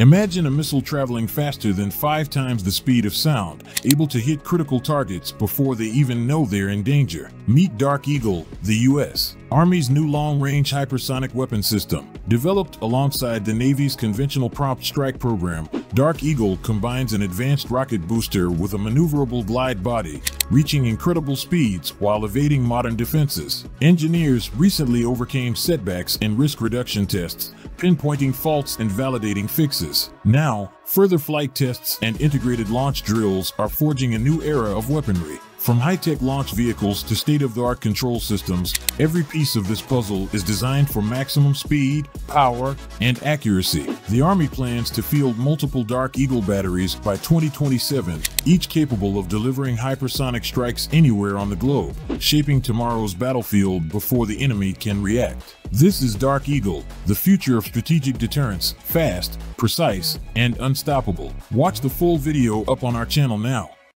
Imagine a missile traveling faster than five times the speed of sound, able to hit critical targets before they even know they're in danger. Meet Dark Eagle, the U.S. Army's new long-range hypersonic weapon system. Developed alongside the Navy's conventional prompt strike program, Dark Eagle combines an advanced rocket booster with a maneuverable glide body, reaching incredible speeds while evading modern defenses. Engineers recently overcame setbacks in risk reduction tests, pinpointing faults and validating fixes. Now, further flight tests and integrated launch drills are forging a new era of weaponry. From high-tech launch vehicles to state-of-the-art control systems, every piece of this puzzle is designed for maximum speed, power, and accuracy. The Army plans to field multiple Dark Eagle batteries by 2027, each capable of delivering hypersonic strikes anywhere on the globe, shaping tomorrow's battlefield before the enemy can react. This is Dark Eagle, the future of strategic deterrence, fast, precise, and unstoppable. Watch the full video up on our channel now.